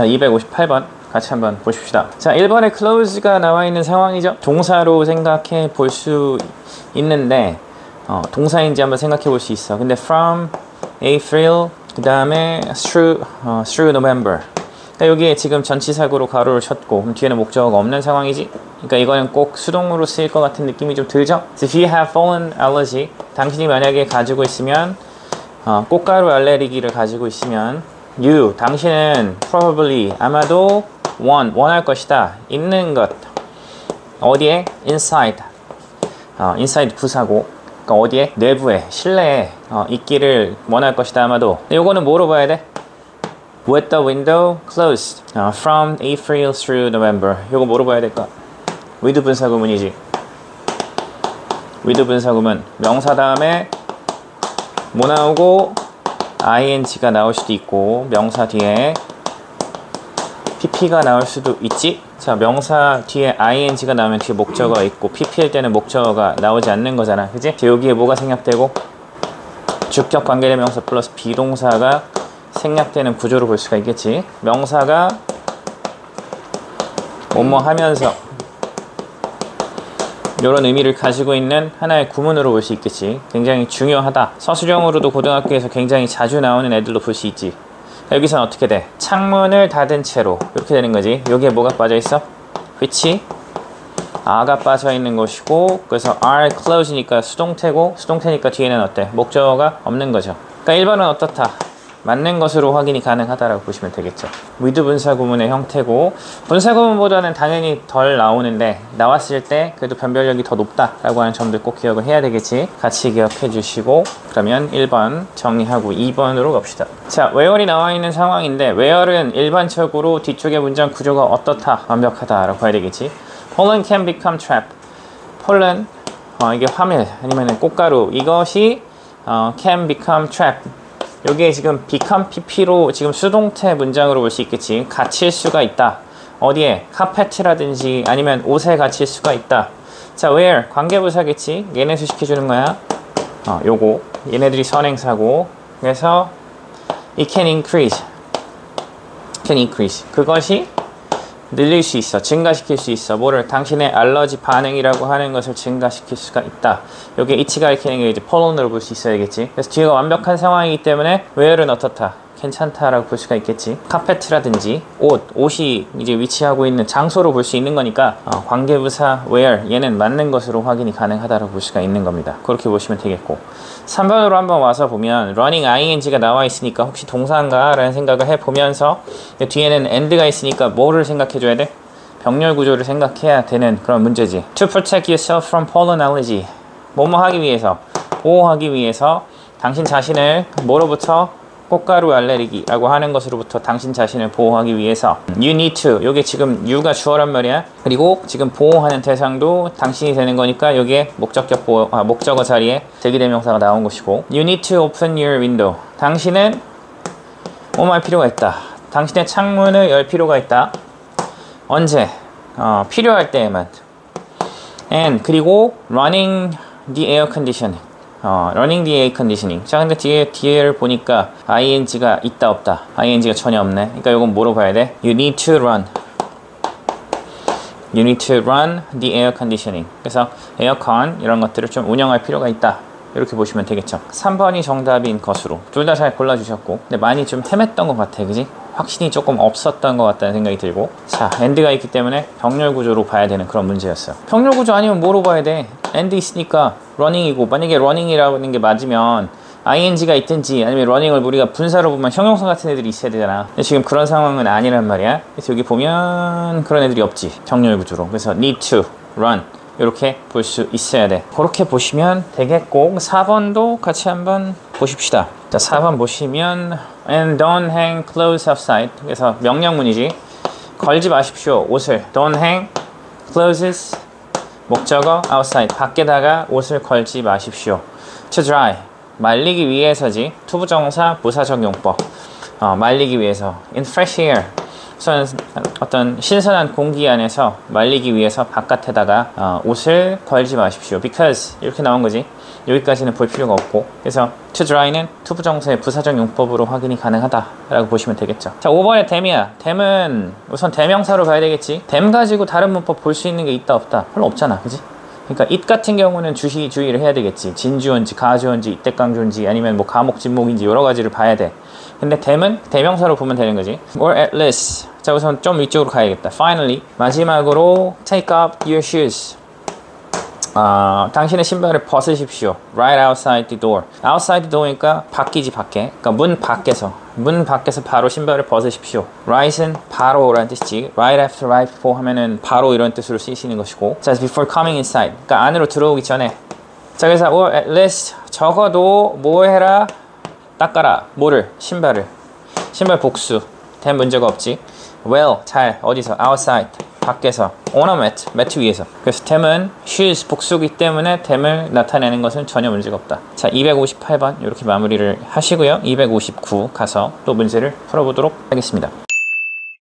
자 258번 같이 한번 보십시다. 자 1번에 close가 나와 있는 상황이죠? 동사로 생각해 볼 수 있는데 어, 동사인지 한번 생각해 볼 수 있어. 근데 from April 그 다음에 through, 어, through November. 그러니까 여기에 지금 전치사구로 가로를 쳤고 그럼 뒤에는 목적어가 없는 상황이지? 그러니까 이거는 꼭 수동으로 쓰일 것 같은 느낌이 좀 들죠? If you have fallen allergy 당신이 만약에 가지고 있으면 어, 꽃가루 알레르기를 가지고 있으면 you 당신은 probably 아마도 want 원할 것이다. 있는 것. 어디에? inside. 어, inside 부사고. 그러니까 어디에? 내부에 실내에 어, 있기를 원할 것이다 아마도. 요거는 뭐로 봐야 돼? with the window closed. 어, from April through November. 요거 뭐로 봐야 될까? with 분사구문이지. with 분사구문. 명사 다음에 뭐 나오고 ing가 나올 수도 있고 명사 뒤에 pp가 나올 수도 있지? 자 명사 뒤에 ing가 나오면 뒤에 목적어가 있고 pp일 때는 목적어가 나오지 않는 거잖아. 그지? 여기에 뭐가 생략되고? 주격 관계대명사 플러스 비동사가 생략되는 구조로 볼 수가 있겠지? 명사가 뭐뭐 하면서 이런 의미를 가지고 있는 하나의 구문으로 볼 수 있겠지. 굉장히 중요하다. 서술형으로도 고등학교에서 굉장히 자주 나오는 애들로 볼 수 있지. 여기서는 어떻게 돼? 창문을 닫은 채로 이렇게 되는 거지. 여기에 뭐가 빠져 있어? which 아가 빠져 있는 것이고 그래서 are close니까 수동태고 수동태니까 뒤에는 어때? 목적어가 없는 거죠. 그러니까 1번은 어떻다? 맞는 것으로 확인이 가능하다라고 보시면 되겠죠. with 분사 구문의 형태고 분사 구문보다는 당연히 덜 나오는데 나왔을 때 그래도 변별력이 더 높다라고 하는 점들 꼭 기억을 해야 되겠지. 같이 기억해 주시고 그러면 1번 정리하고 2번으로 갑시다. 자, where이 나와 있는 상황인데 where은 일반적으로 뒤쪽의 문장 구조가 어떻다 완벽하다라고 봐야 되겠지. pollen can become trap. pollen 어, 이게 화밀 아니면 꽃가루 이것이 어, can become trap 여기에 지금 become pp로 지금 수동태 문장으로 볼 수 있겠지. 갇힐 수가 있다. 어디에? 카페트라든지 아니면 옷에 갇힐 수가 있다. 자, where? 관계부사겠지. 얘네 수식해주는 거야. 어, 요거. 얘네들이 선행사고. 그래서 it can increase. can increase. 그것이 늘릴 수 있어. 증가시킬 수 있어. 뭐를 당신의 알러지 반응이라고 하는 것을 증가시킬 수가 있다. 여기 이치가 가리키는 게 이제 폴론으로 볼 수 있어야겠지. 그래서 뒤가 완벽한 상황이기 때문에 where는 어떻다. 괜찮다라고 볼 수가 있겠지. 카페트라든지 옷, 옷이 이제 위치하고 있는 장소로 볼 수 있는 거니까 어, 관계부사 where 얘는 맞는 것으로 확인이 가능하다고 볼 수가 있는 겁니다. 그렇게 보시면 되겠고 3번으로 한번 와서 보면 running ing가 나와 있으니까 혹시 동사인가 라는 생각을 해보면서 뒤에는 and가 있으니까 뭐를 생각해 줘야 돼? 병렬 구조를 생각해야 되는 그런 문제지. To protect yourself from pollen allergy. 뭐뭐 하기 위해서, 보호하기 위해서 당신 자신을 뭐로부터 꽃가루 알레르기라고 하는 것으로부터 당신 자신을 보호하기 위해서 you need to 요게 지금 you가 주어란 말이야. 그리고 지금 보호하는 대상도 당신이 되는 거니까 여기에 목적격 보호, 아, 목적어 자리에 대기대명사가 나온 것이고 you need to open your window. 당신은 오말 필요가 있다. 당신의 창문을 열 필요가 있다. 언제? 어, 필요할 때에만. And 그리고 running the air conditioning 어, running air conditioning. 자, 근데 뒤에, 뒤에를 보니까 ing가 있다, 없다. ing가 전혀 없네. 그러니까 이건 뭐로 봐야 돼? You need to run. You need to run the air conditioning. 그래서 에어컨 이런 것들을 좀 운영할 필요가 있다. 이렇게 보시면 되겠죠. 3번이 정답인 것으로. 둘 다 잘 골라주셨고. 근데 많이 좀 헤맸던 것 같아. 그지? 확신이 조금 없었던 것 같다는 생각이 들고. 자, and가 있기 때문에 병렬 구조로 봐야 되는 그런 문제였어요. 병렬 구조 아니면 뭐로 봐야 돼? and 있으니까 running이고 만약에 running이라는 게 맞으면 ing가 있든지 아니면 running을 우리가 분사로 보면 형용사 같은 애들이 있어야 되잖아 근데 지금 그런 상황은 아니란 말이야 그래서 여기 보면 그런 애들이 없지 병렬 구조로 그래서 need to run 이렇게 볼 수 있어야 돼. 그렇게 보시면 되겠고 4번도 같이 한번 보십시다. 자 4번 보시면 and don't hang clothes outside. 그래서 명령문이지. 걸지 마십시오 옷을. Don't hang clothes 목적어 outside. 밖에다가 옷을 걸지 마십시오. to dry. 말리기 위해서지. to부정사 부사적 용법. 어, 말리기 위해서. In fresh air 우선 어떤 신선한 공기 안에서 말리기 위해서 바깥에다가 어, 옷을 걸지 마십시오. because 이렇게 나온 거지. 여기까지는 볼 필요가 없고 그래서 to dry는 to부정사의 부사적 용법으로 확인이 가능하다라고 보시면 되겠죠. 자 5번의 them이야. them은 우선 대명사로 가야 되겠지. them 가지고 다른 문법 볼 수 있는 게 있다 없다 별로 없잖아, 그지? 그러니까 it 같은 경우는 주시 주의를 해야 되겠지. 진주어인지 가주어인지 it that 강조인지 아니면 뭐 가목 진목인지 여러 가지를 봐야 돼. 근데 댐은 대명사로 보면 되는 거지. or at least. 자 우선 좀 이쪽으로 가야겠다. finally 마지막으로 take up your shoes. 아, 당신의 신발을 벗으십시오. Right outside the door. Outside the door니까 밖이지 밖에. 그러니까 문 밖에서. 문 밖에서 바로 신발을 벗으십시오. Right은 바로라는 뜻이지. Right after, right before 하면은 바로 이런 뜻으로 쓰시는 것이고. 자, before coming inside. 그러니까 안으로 들어오기 전에. 자, 그래서 or at least 적어도 뭐 해라? 닦아라. 뭐를? 신발을. 신발 복수. 된 문제가 없지. Well, 잘. 어디서? Outside. 밖에서. On a mat. 매트 위에서. 그래서 템은 shoes 복수기 때문에 템을 나타내는 것은 전혀 문제가 없다. 자, 258번 이렇게 마무리를 하시고요. 259 가서 또 문제를 풀어보도록 하겠습니다.